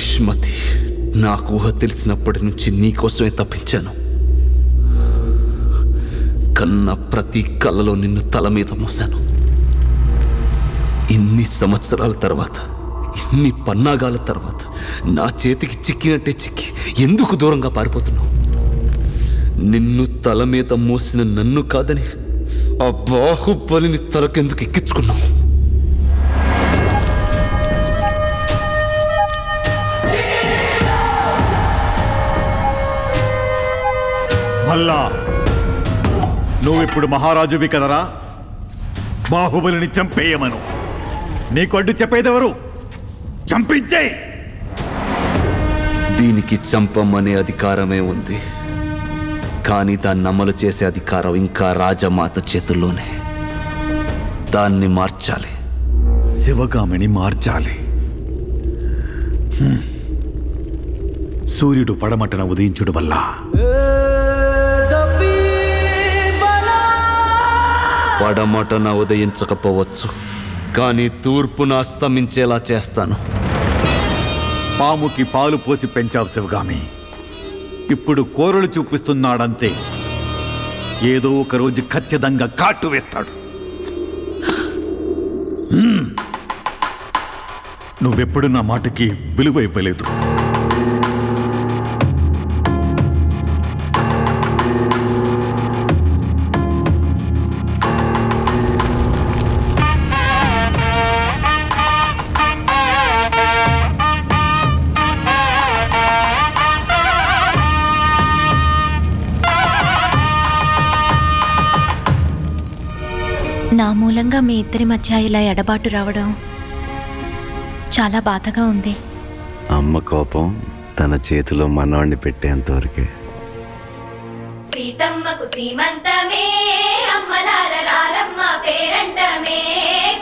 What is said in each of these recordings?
యుష్మతి నాకు ఊహ తెలిసినప్పటి నుంచి నీకోసమే తప్పించాను. కన్న ప్రతి కలలో నిన్ను తల మీద మూశాను. ఇన్ని సంవత్సరాల తర్వాత ఇన్ని పన్నాగాల తర్వాత నా చేతికి చిక్కినట్టే చిక్కి ఎందుకు దూరంగా పారిపోతున్నావు? నిన్ను తల మీద మోసిన నన్ను కాదని ఆ బాహుబలిని తలకెందుకు ఎక్కించుకున్నావు? మల్లా నువ్విప్పుడు మహారాజువి కదరా? బాహుబలిని చంపేయమను. నీకు అడ్డు చెప్పేదెవరు? చంపించే! దీనికి చంపమనే అధికారమే ఉంది. కానీ దాన్ని అమలు చేసే అధికారం ఇంకా రాజమాత చేతుల్లోనే. దాన్ని మార్చాలి. శివగామిని మార్చాలి. సూర్యుడు పడమటన ఉదయించుడు వల్ల. పడమటన ఉదయించకపోవచ్చు. కానీ తూర్పున అస్తమించేలా చేస్తాను. పాముకి పాలు పోసి పెంచావు శివగామి. ఇప్పుడు కోరలు చూపిస్తున్నాడంతే. ఏదో ఒక రోజు ఖచ్చితంగా కాటు వేస్తాడు. నువ్వెప్పుడు నా మాటకి విలువ ఇవ్వలేదు. నా మూలంగా మీ ఇద్దరి మధ్య ఇలా ఎడబాటు రావడం చాలా బాధగా ఉంది. అమ్మ కోపం తన చేతిలో మనవాణ్ణి పెట్టేంతవరకే. సీతమ్మకు సీమంతమే అమ్మలార రారమ్మ పేరంటమే.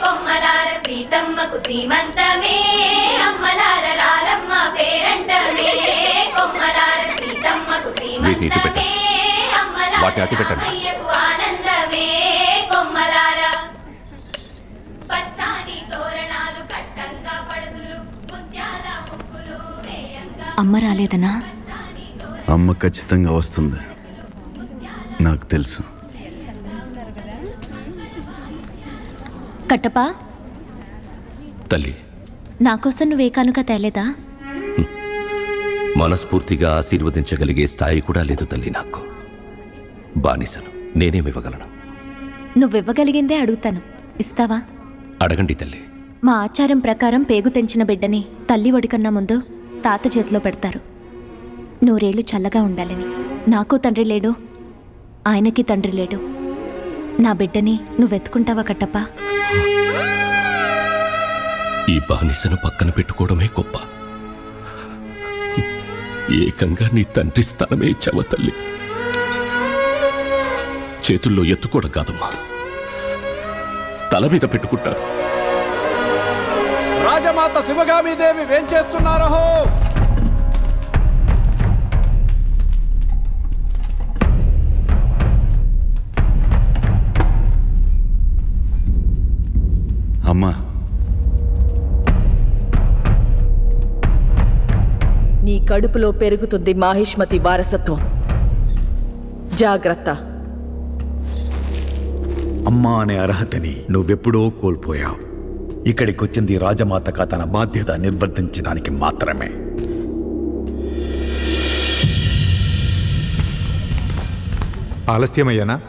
కొమ్మలార సీతమ్మకు సీమంతమే అమ్మలార రారమ్మ పేరంటమే. కొమ్మలార సీతమ్మకు. సీమంతమే అమ్మలార వాటిని అమ్మ రాలేదనా? అమ్మ ఖచ్చితంగా వస్తుంది. నాకు తెలుసు. కట్టపా తల్లి. నాకోసం నువ్వే కానుక తేలేదా? మనస్ఫూర్తిగా ఆశీర్వదించగలిగే స్థాయి కూడా లేదు తల్లి నాకు. బానిసను నేనేమివ్వగలను నువ్వివ్వగలిగిందే అడుగుతాను. ఇస్తావా? అడగండి తల్లి. మా ఆచారం ప్రకారం పేగు తెంచిన బిడ్డని తల్లి ఒడికన్నా ముందు తాత చేతిలో పెడతారు. నూరేళ్ళు చల్లగా ఉండాలని. నాకు తండ్రి లేడు. ఆయనకి తండ్రి లేడు. నా బిడ్డని నువ్వెత్తుకుంటావా కట్టప్పా? ఈ బానిసను పక్కన పెట్టుకోవడమే గొప్ప. ఏకంగా నీ తండ్రి స్థానమే ఇచ్చావ తల్లి. చేతుల్లో ఎత్తుకోవడం కాదమ్మా. తల మీద పెట్టుకుంటారు. రాజమాత శివగామీదేవి వేం చేస్తున్నారో అమ్మా. నీ కడుపులో పెరుగుతుంది మాహిష్మతి వారసత్వం. జాగ్రత్త. అమ్మా అనే అర్హతని నువ్వెప్పుడో కోల్పోయావు. ఇక్కడికొచ్చింది రాజమాతగా తన బాధ్యత నిర్వర్తించడానికి మాత్రమే. ఆలస్యమయ్యానా?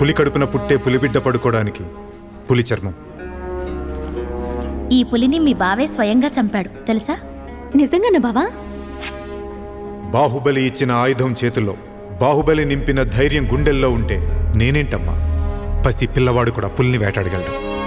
పులి కడుపున పుట్టే పులిబిడ్డ పడుకోవడానికి పులి చర్మం. ఈ పులిని మీ బావే స్వయంగా చంపాడు తెలుసా? నిజంగానా బావా? బాహుబలి ఇచ్చిన ఆయుధం చేతుల్లో బాహుబలి నింపిన ధైర్యం గుండెల్లో ఉంటే నేనేంటమ్మా? పసి పిల్లవాడు కూడా పుల్ని వేటాడగలడు.